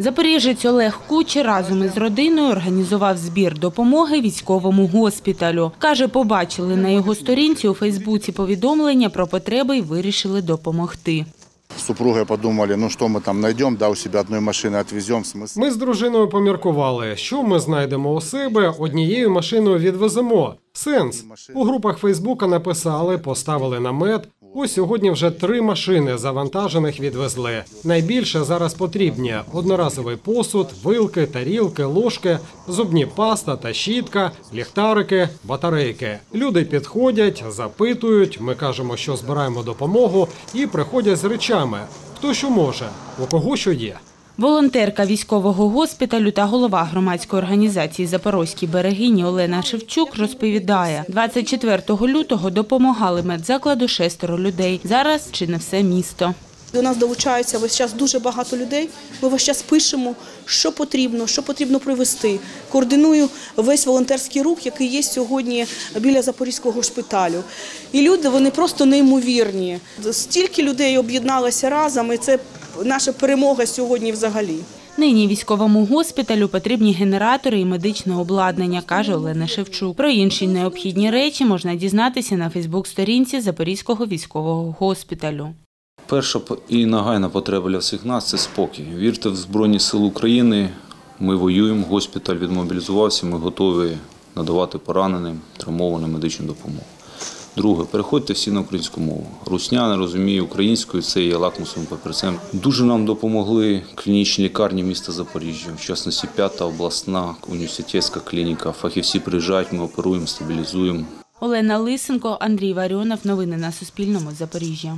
Запоріжець Олег Кучер разом із родиною організував збір допомоги військовому госпіталю. Каже, побачили на його сторінці у Фейсбуці повідомлення про потреби і вирішили допомогти. С супругой подумали, ну что мы там найдем, да, у себя одной машины отвезем, смысл. Ми з дружиною поміркували, що ми знайдемо у себе, однією машиною відвеземо. Сенс. У групах Фейсбука написали, поставили намет. Ось сьогодні вже три машини завантажених відвезли. Найбільше зараз потрібні одноразовий посуд, вилки, тарілки, ложки, зубні паста та щітка, ліхтарики, батарейки. Люди підходять, запитують. Ми кажемо, що збираємо допомогу, і приходять з речами. Хто що може, у кого що є. Волонтерка військового госпіталю та голова громадської організації Запорозькі берегині Олена Шевчук розповідає, 24 лютого допомагали медзакладу шестеро людей. Зараз чи не все місто. До нас долучаються весь час дуже багато людей. Ми весь час пишемо, що потрібно, що потрібно привезти. Координую весь волонтерський рух, який є сьогодні біля Запорізького шпиталю. І люди вони просто неймовірні. Стільки людей об'єдналося разом, і це наша перемога сьогодні взагалі. Нині військовому госпіталю потрібні генератори і медичне обладнання, каже Олена Шевчук. Про інші необхідні речі можна дізнатися на Фейсбук-сторінці Запорізького військового госпіталю. Перша і нагайна потреба для всіх нас це спокій. Вірте в Збройні Сили України. Ми воюємо, госпіталь відмобілізувався, ми готові надавати пораненим, травмованим медичну допомогу. Друге, переходьте всі на українську мову. Русня не розуміє українською, це є лакмусовим папірцем. Дуже нам допомогли клінічні лікарні міста Запоріжжя, в частності п'ята обласна університетська клініка. Фахівці приїжджають, ми оперуємо, стабілізуємо. Олена Лисенко, Андрій Варіонов. Новини на Суспільному. Запоріжжя.